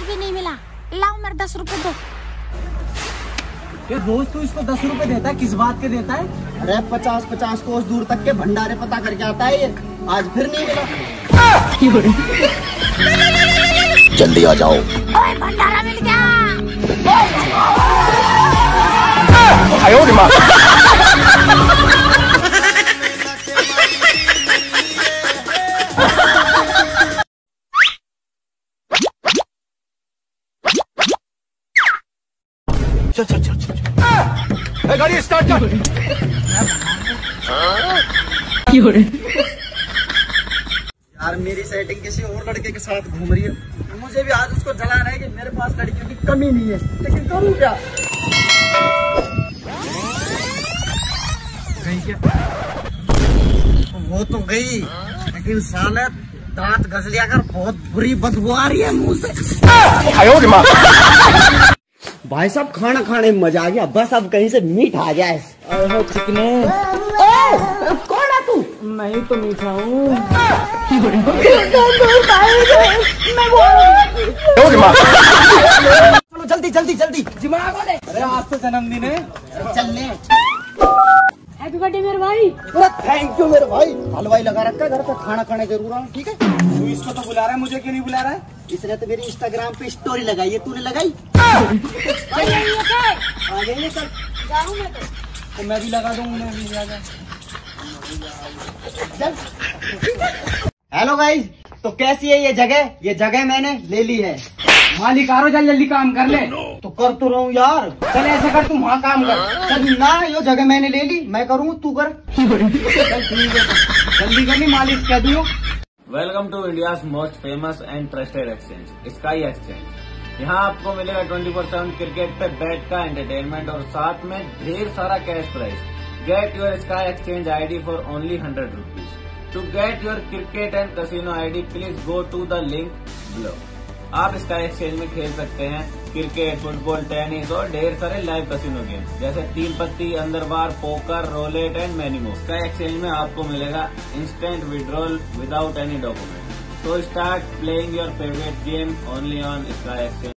आज भी नहीं मिला। लाओ मेरे दस रुपए दो। ये रोज तू इसको दस रुपए देता है? किस बात के देता है? अरे पचास पचास कोस दूर तक के भंडारे पता करके आता है ये। आज फिर नहीं मिला। जल्दी आ जाओ। ओए भंडारा मिल गया। यार मेरी सेटिंग किसी और लड़के के साथ घूम रही है। मुझे भी आज उसको जला रहा है कि मेरे पास लड़कियों की कमी नहीं है। लेकिन करूँ क्या? गई क्या? वो तो गई लेकिन साले दांत घस लिया कर बहुत बुरी बदबू आ रही है मुँह से। भाई साहब खाना खाने में मज़ा आ गया। बस अब कहीं से मीठ आ जाए। चिकने कौन है तू? नहीं तो मीठा हूँ। चलो जल्दी जल्दी जल्दी। दिमाग वाले। अरे आज तो जन्मदिन है। चलने। हैप्पी बर्थडे मेरे भाई। थैंक यू मेरे भाई। हलवाई लगा रखा है घर पे खाना खाने ज़रूर आऊँ ठीक है? तू इसको तो बुला रहा है मुझे क्यों नहीं बुला रहा है? इसने तो मेरी इंस्टाग्राम पे स्टोरी लगाई है तूने लगाई? भाई ये क्या आ गई तो। तो मैं भी लगा दूँगा मैं भी लगा हेलो गाइस तो कैसी है ये जगह? ये जगह मैंने ले ली है। मालिक आ रो जल्दी जल्दी काम कर ले। तो कर तो रहा हूँ यार। चल ऐसे कर तू वहाँ काम कर। चल ना ये जगह मैंने ले ली मैं करूँ तू कर। चल ठीक है तो। जल्दी कर ली मालिक कह दियो। Welcome to India most famous and trusted exchange, sky exchange. यहाँ आपको मिलेगा 24 फोर सेवन क्रिकेट पे बैट का एंटरटेनमेंट और साथ में ढेर सारा cash prize get your sky exchange ID for only hundred rupees to get your cricket and casino ID please go to the link below आप स्काई एक्सचेंज में खेल सकते हैं। क्रिकेट, फुटबॉल, टेनिस और ढेर सारे लाइव कसिनो गेम जैसे Teen Patti Andar Bahar poker roulette and मैनिमो इसका एक्सचेंज में आपको मिलेगा instant withdrawal without any document so start playing your favourite game only on sky Exchange.